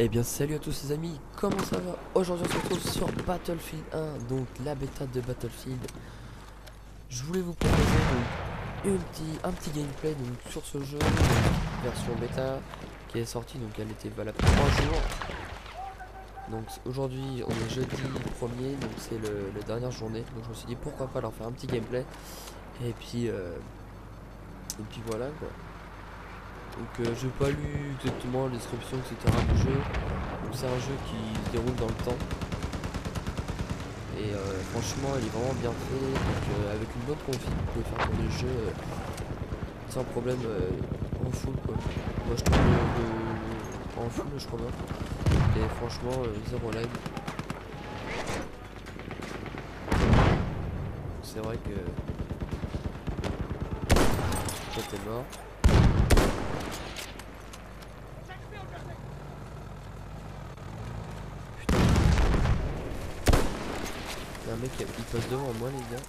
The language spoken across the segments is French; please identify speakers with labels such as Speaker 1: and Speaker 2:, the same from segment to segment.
Speaker 1: Eh bien salut à tous les amis, comment ça va Aujourd'hui on se retrouve sur Battlefield 1, donc la bêta de Battlefield. Je voulais vous proposer un petit gameplay donc, sur ce jeu, version bêta qui est sortie, donc elle était valable 3 jours. Donc aujourd'hui on est jeudi 1er, donc c'est la dernière journée, donc je me suis dit pourquoi pas leur faire un petit gameplay. Et puis, euh, et puis voilà quoi. Donc euh, j'ai pas lu exactement la description etc du jeu. C'est un jeu qui se déroule dans le temps. Et euh, franchement il est vraiment bien fait. Donc euh, avec une bonne config vous pouvez faire tourner le jeu euh, sans problème en full quoi. Moi je trouve le, en full je crois bien. Et franchement zéro lag. C'est vrai que t'es mort. Il y a un mec qui il passe devant moi les gars.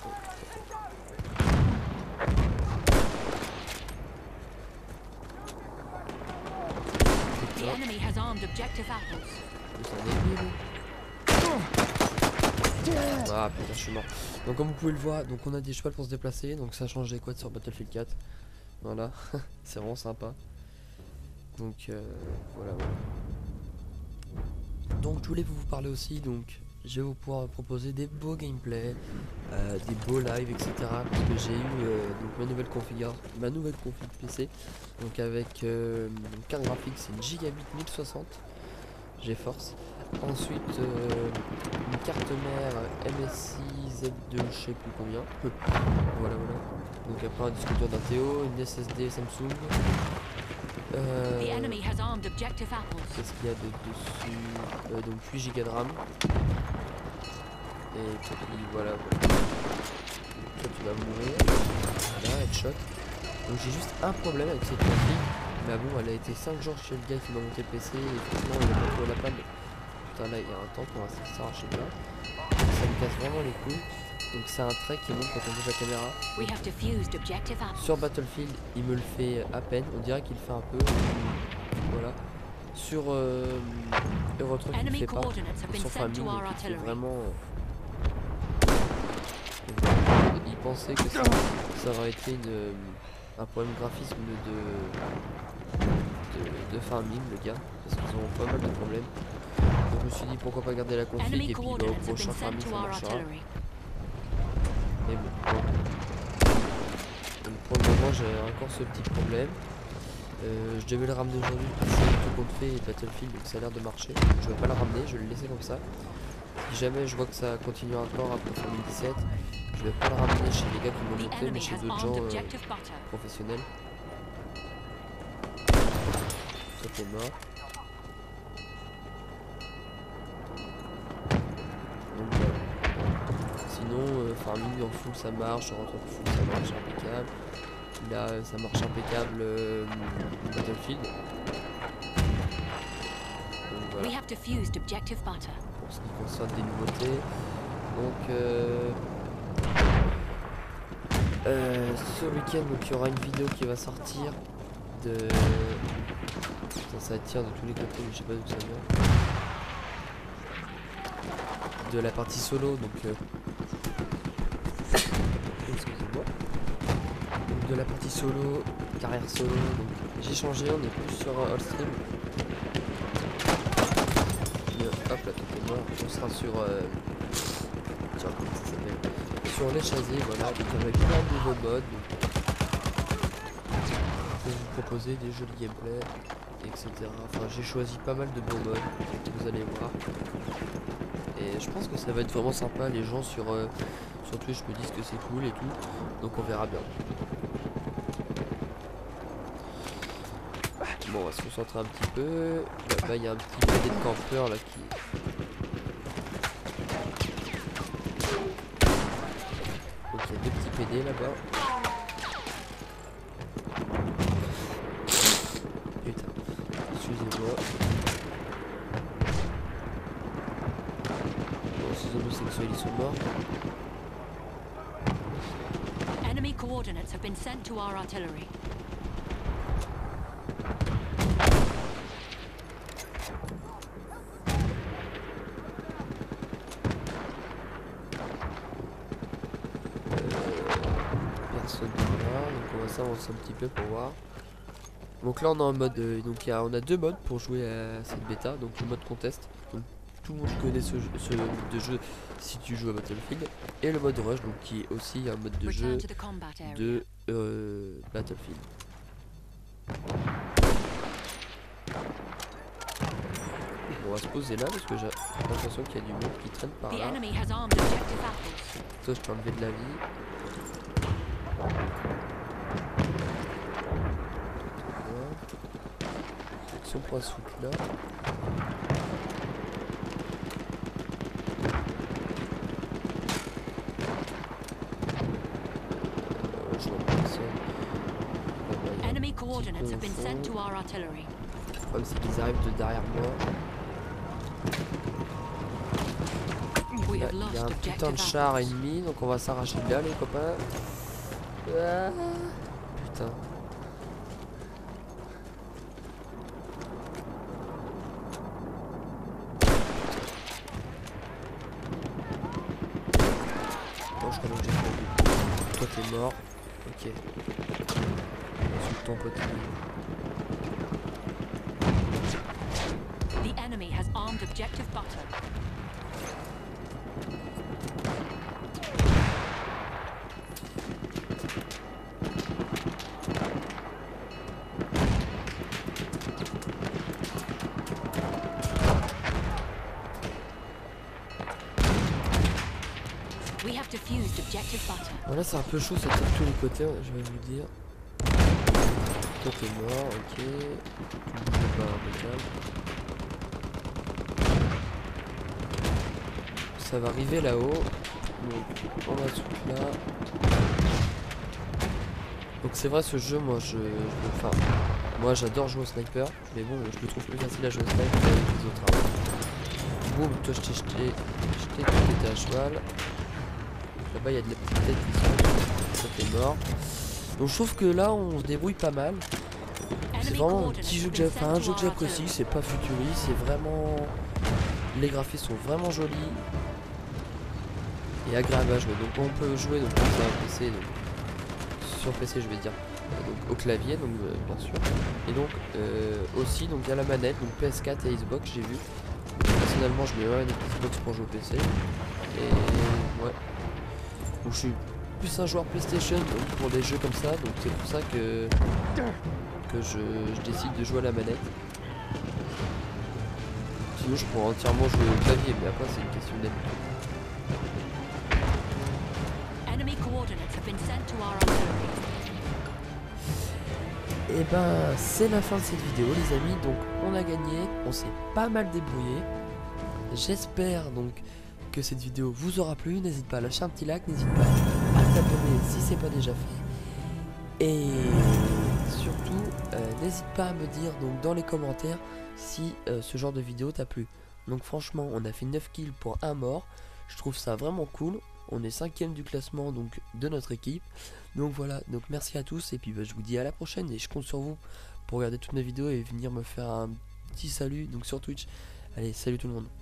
Speaker 2: The
Speaker 1: Putain,
Speaker 2: enemy has armed objective apples.
Speaker 1: c'est un ennemi lui. Ah putain je suis mort. Donc comme vous pouvez le voir, donc on a des chevals pour se déplacer, donc ça change des quads sur Battlefield 4. Voilà, c'est vraiment sympa. Donc euh, voilà, voilà. Donc je voulais vous parler aussi, donc je vais vous pouvoir proposer des beaux gameplays, euh, des beaux lives, etc. Parce que j'ai eu euh, donc ma nouvelle config, ma nouvelle config PC, donc avec euh, une carte graphique, c'est une Gigabit 1060 GeForce. Ensuite euh, une carte mère MSI Z2, je sais plus combien. voilà voilà. Donc après un disque dur d'un une SSD Samsung. Euh. Qu'est-ce qu'il y a de dessus Euh, Donc 8 Go de RAM. Et puis voilà. voilà. Toi tu vas mourir. Voilà, headshot. Donc j'ai juste un problème avec cette config. Mais bon, elle a été 5 jours chez le gars qui m'a monté le PC et franchement il a pas la panne. Putain là il y a un temps pour l'instant ça s'arrache bien. Ça me casse vraiment les couilles. Donc c'est un trait qui monte quand on bouge la caméra. Sur Battlefield, il me le fait à peine. On dirait qu'il le fait un peu. Voilà. Sur euh, Eurotruck, il le
Speaker 2: Enemy
Speaker 1: fait pas. Sur Family, il fait vraiment. Il pensait que ça, ça aurait été une, un problème graphisme de, de, de farming, le gars. Parce qu'ils ont pas mal de problèmes. Donc je me suis dit pourquoi pas garder la config et puis bah, au prochain farming ça marchera.
Speaker 2: Artillery.
Speaker 1: Mais bon. Donc pour le moment j'ai encore ce petit problème. Euh, je devais le ramener aujourd'hui parce que tout compte fait et Battlefield donc ça a l'air de marcher. Je vais pas le ramener, je vais le laisser comme ça. Si jamais je vois que ça continue encore après 2017, je vais pas le ramener chez les gars qui m'ont monté mais chez d'autres gens euh, professionnels. Ça t'es mort. Euh, farming en full ça marche, en rentrant en full ça marche impeccable. Là, ça marche impeccable euh, Battlefield. Donc voilà,
Speaker 2: We have defused objective butter.
Speaker 1: pour ce qui concerne des nouveautés. Donc, euh, euh, ce week-end, donc, il y aura une vidéo qui va sortir de. Putain, ça tire de tous les côtés, mais je sais pas d'où ça vient. De la partie solo, donc. euh, Excusez-moi. De la partie solo, carrière solo. Donc, j'ai changé, on est plus sur euh, All Stream. Euh, hop là, tout est mort. On sera sur. euh, sur les chasiers, voilà. Donc, avec plein de nouveaux modes. donc, pour vous proposer des jolis gameplays, etc. Enfin, j'ai choisi pas mal de bons modes, vous allez voir. Et je pense que ça va être vraiment sympa. Les gens sur, euh, sur Twitch me disent que c'est cool et tout. Donc on verra bien. Bon, on va se concentrer un petit peu. Là-bas, il y a un petit PD de campeur là qui. Donc il y a deux petits PD là-bas. Putain, excusez-moi. ces homosexuels, ils sont morts.
Speaker 2: Donc on va
Speaker 1: s'avancer un petit peu pour voir. Donc là on est en mode, euh, donc y a, on a deux modes pour jouer à cette bêta, donc le mode contest tout le monde connaît ce, jeu- ce mode de jeu si tu joues à Battlefield, et le mode rush, donc qui est aussi un mode de jeu de euh, Battlefield. On va se poser là parce que j'ai l'impression qu'il y a du monde qui traîne par là. Toi, je peux enlever de la vie. Pour un souk là. Euh, je vois personne. Là-bas, il y a un
Speaker 2: Enemy
Speaker 1: Le problème c'est qu'ils arrivent de derrière moi.
Speaker 2: We
Speaker 1: Là,
Speaker 2: have
Speaker 1: Il y
Speaker 2: lost
Speaker 1: a un putain de char ennemi, donc on va s'arracher de là les copains. Ah, putain. Non, je crois que j'ai. Toi t'es mort. Ok. Ensuite ton il-
Speaker 2: The enemy has armed objective butter. We have defused objective butter.
Speaker 1: Voilà, c'est un peu chaud, ça tire de tous les côtés, je vais vous dire. Toi t'es mort, ok. Ça va arriver là-haut. Donc on va tout là. Donc c'est vrai ce jeu, moi je, enfin, moi j'adore jouer au sniper, mais bon, je le trouve plus facile à jouer au sniper qu'avec les autres. armes. Boum, toi je t'ai jeté, jeté, à cheval. Là-bas, il y a de la petite tête qui sont. Ça t'es mort. Donc, je trouve que là, on se débrouille pas mal. C'est vraiment un petit jeu que j'ai. Enfin, un jeu que j'apprécie. C'est pas futuriste. C'est vraiment. Les graphismes sont vraiment jolis. Et agréables à jouer. Donc, on peut jouer donc, sur PC. Sur PC, je vais dire. Donc, au clavier, donc, euh, bien sûr. Et donc, euh, aussi, donc, a la manette. Donc, PS4 et Xbox, j'ai vu. Personnellement, je mets ouais, une Xbox pour jouer au PC. Et ouais. Donc je suis plus un joueur PlayStation donc pour des jeux comme ça, donc c'est pour ça que, que je, je décide de jouer à la manette. Sinon je pourrais entièrement jouer au clavier, mais après c'est une question d'habitude.
Speaker 2: Enemy coordinates have been sent to our artillery.
Speaker 1: Et ben c'est la fin de cette vidéo les amis, donc on a gagné, on s'est pas mal débrouillé. J'espère donc que cette vidéo vous aura plu, n'hésite pas à lâcher un petit like, n'hésite pas à si c'est pas déjà fait. Et surtout, euh, n'hésite pas à me dire donc dans les commentaires si euh, ce genre de vidéo t'a plu. Donc franchement, on a fait 9 kills pour un mort. Je trouve ça vraiment cool. On est cinquième du classement donc de notre équipe. Donc voilà, donc merci à tous et puis bah, je vous dis à la prochaine et je compte sur vous pour regarder toutes mes vidéos et venir me faire un petit salut donc sur Twitch. Allez, salut tout le monde.